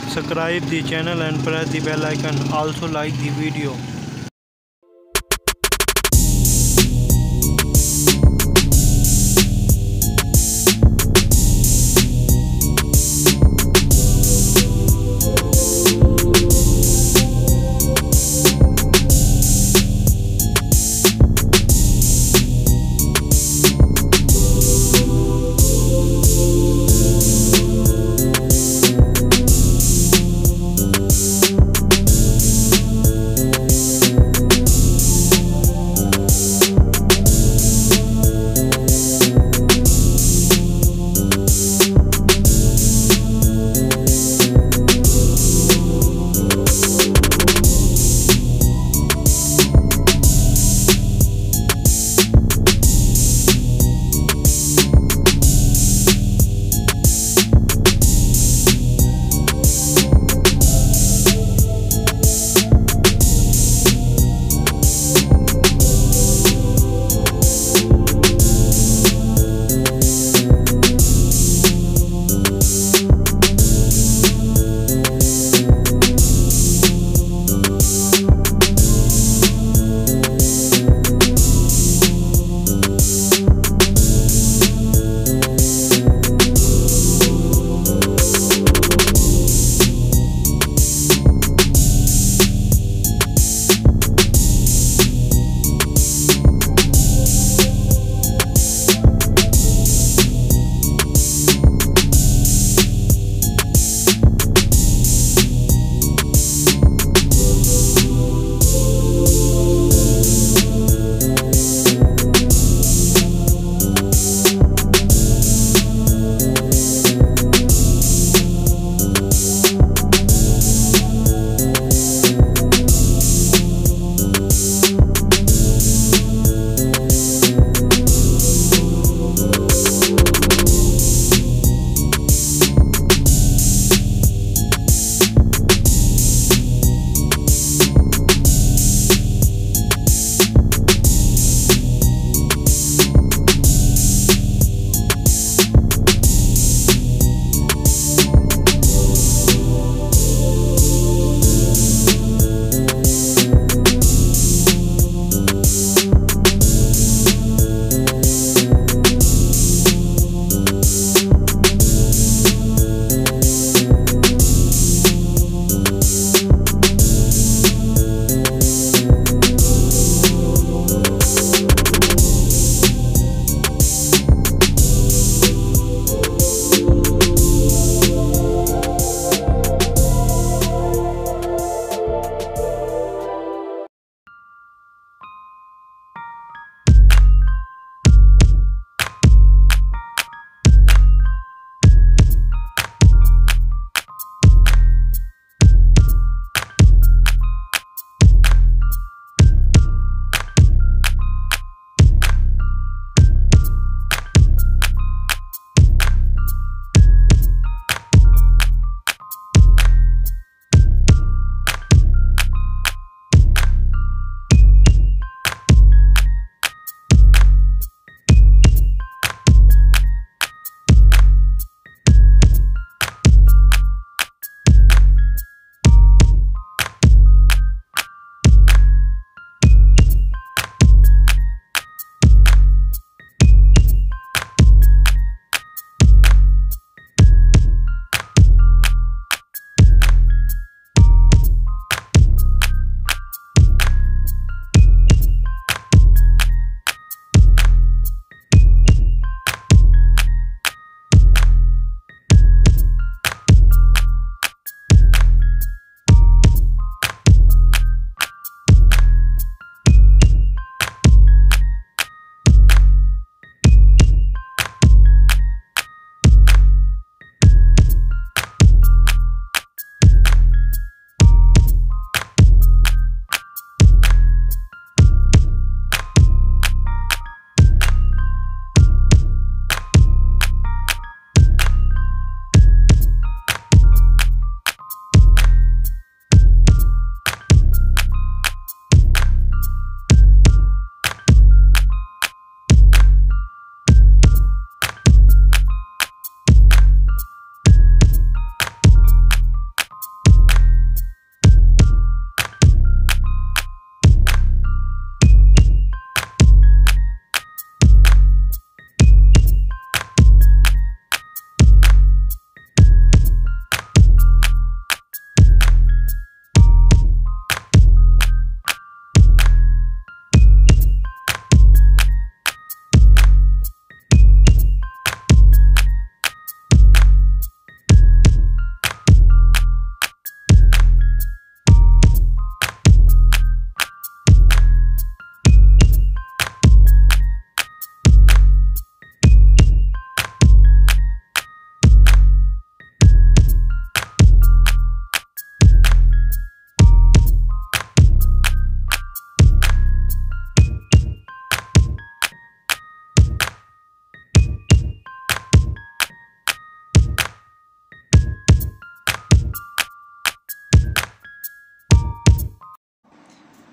subscribe the channel and press the bell icon. Also like the video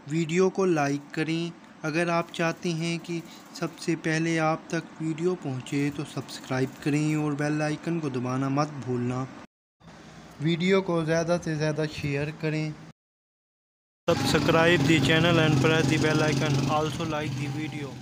video को like करें। अगर आप चाहते हैं कि सबसे पहले आप तक वीडियो पहुँचे तो सब्सक्राइब करें और बेल आइकन को दबाना मत भूलना। वीडियो को ज़्यादा से ज़्यादा शेयर करें। Subscribe the channel and press the bell icon. Also like the video